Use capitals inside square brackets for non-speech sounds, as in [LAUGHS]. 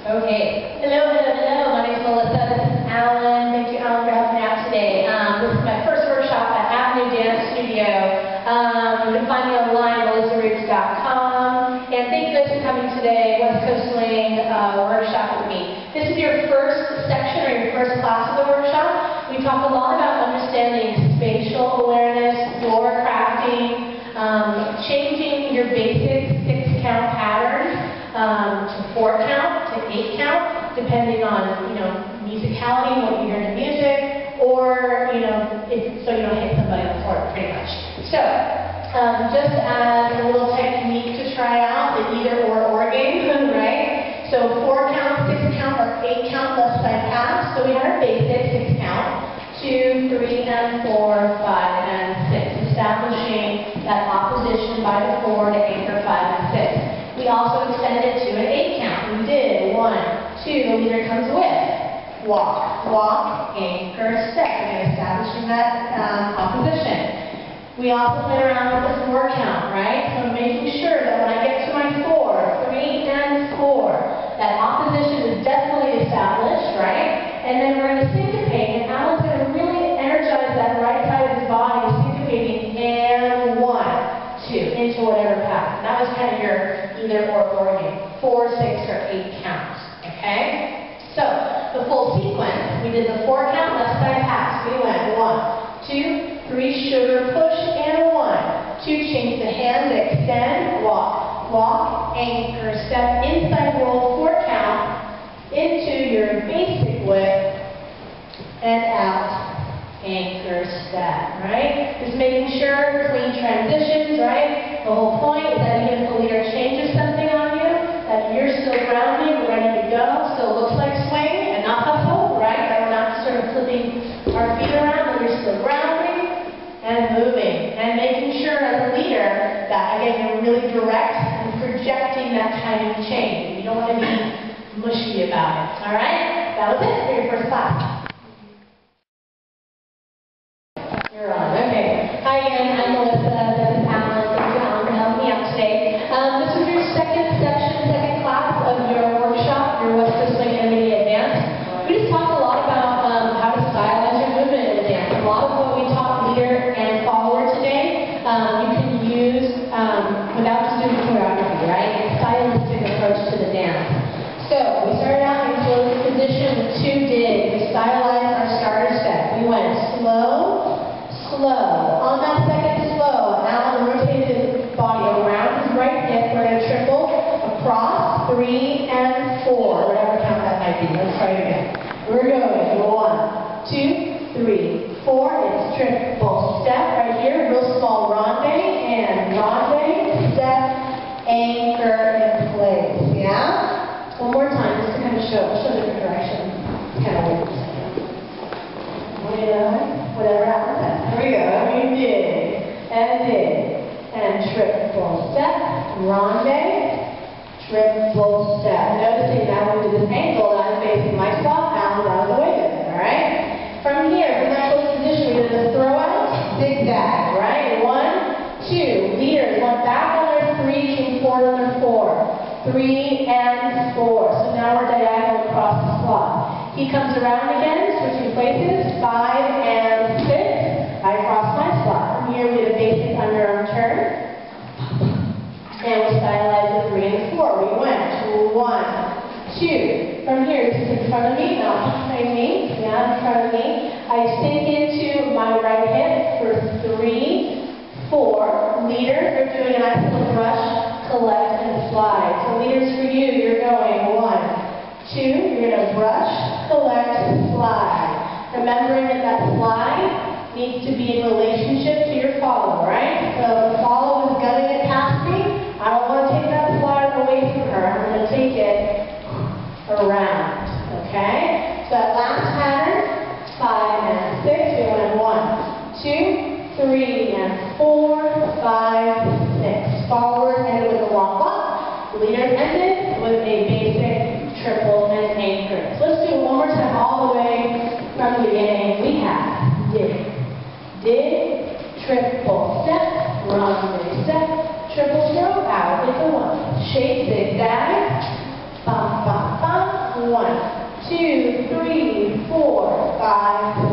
Okay. Hello, hello, hello. My name is Melissa. This is Alan. Thank you, Alan, for helping out today. Um, this is my first workshop at Avenue Dance Studio. Um, you can find me online, melissarutz.com. And thank you guys for coming today, West Coast Swing uh, workshop with me. This is your first section or your first class of the workshop. We talk a lot about understanding spatial awareness, floor crafting, um, changing your basic um, to four count, to eight count, depending on, you know, musicality, what you hear in the music, or, you know, if, so you don't hit somebody on the floor, pretty much. So, um, just as a little technique to try out, the either or or game, [LAUGHS] right? So four count, six count, or eight count left side pass. So we have our basic six count, two, three, and four, five, and six, establishing that opposition by the four to five and six. We also extended it to an eight count. We did one, two, the leader comes with. Walk, walk, anchor, step. Again, establishing that um, opposition. We also played around with the four count, right? So making sure that when I get to my four, three and four, that opposition is definitely established, right? And then we're going to syncopate, and Alan's going to really energize that right side of his body, syncopating, and one, two, into whatever path. That was kind of your either or or game. Four, six, or eight counts, okay? So, the full sequence, we did the four count left side pass. We went one, two, three, sugar push, and one. Two, change the hands, extend, walk, walk, anchor, step, inside roll, four count, into your basic whip, and out, anchor, step, right? Just making sure, clean transitions, right? The whole point is that even if the leader changes something on you, that you're still grounding, ready to go, still looks like swing and not hustle, right? That we're not sort of flipping our feet around, but you're still grounding and moving. And making sure as a leader that, again, you're really direct and projecting that timing change. You don't want to be mushy about it, all right? That was it So, we started out in closed position with two digs. We stylized our starter step. We went slow, slow. On that second slow, Alan rotated his body around his right hip. We're going to triple across, three and four, whatever count that might be. Let's try it again. We're going. One, two, three, four. It's triple step right here. Real small ronde and ronde, step, anchor in place. Yeah? One more time, just to kind of show, show the direction. Kind of weird. Whatever, whatever happens next. Here we go. We dig and dig and triple step, ronde, triple step. Noticing that when we did this angle, that I'm facing my spot, Alan's out of the way all right? From here, from that close position, we did the throw out, zigzag, right? One, two. Leaders went back on their three, came on their four. Three and comes around again, switching places, five and six. I cross my slot. Here, we did a basic underarm turn. And we stylized the three and four. We went to one, two. From here, this is in front of me, not behind me. Yeah, in front of me. I sink into my right hip for three, four. Leader, are doing an excellent brush, collect, and slide. So leaders for you, you're going one, two. You're going to brush. Remembering that that slide needs to be in relationship to your follow, right? So the follow is gunning it past me, I don't want to take that slide away from her. I'm going to take it around, okay? So that last pattern, five and six, we went one, two, three, and four, five, six. Forward, ended with a long walk. Leaders ended with a basic triple triple step, run big step, triple zero out with the one. Shake zigzag, bump, bump, bump, one, two, three, four, five,